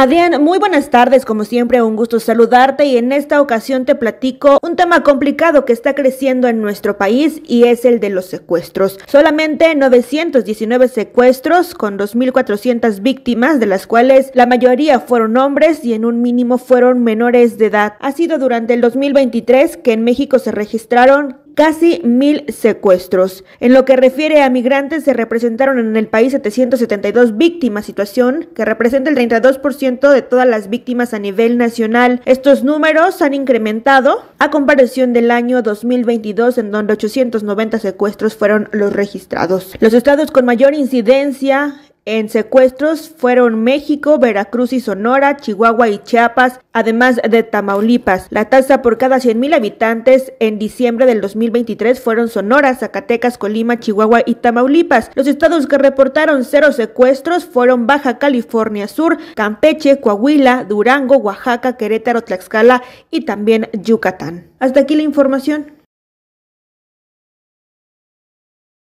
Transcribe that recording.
Adrián, muy buenas tardes, como siempre un gusto saludarte y en esta ocasión te platico un tema complicado que está creciendo en nuestro país y es el de los secuestros. Solamente 919 secuestros con 2.400 víctimas, de las cuales la mayoría fueron hombres y en un mínimo fueron menores de edad. Ha sido durante el 2023 que en México se registraron casi mil secuestros. En lo que refiere a migrantes, se representaron en el país 772 víctimas, situación que representa el 32% de todas las víctimas a nivel nacional. Estos números han incrementado a comparación del año 2022, en donde 890 secuestros fueron los registrados. Los estados con mayor incidencia en secuestros fueron México, Veracruz y Sonora, Chihuahua y Chiapas, además de Tamaulipas. La tasa por cada 100.000 habitantes en diciembre del 2023 fueron Sonora, Zacatecas, Colima, Chihuahua y Tamaulipas. Los estados que reportaron cero secuestros fueron Baja California Sur, Campeche, Coahuila, Durango, Oaxaca, Querétaro, Tlaxcala y también Yucatán. Hasta aquí la información.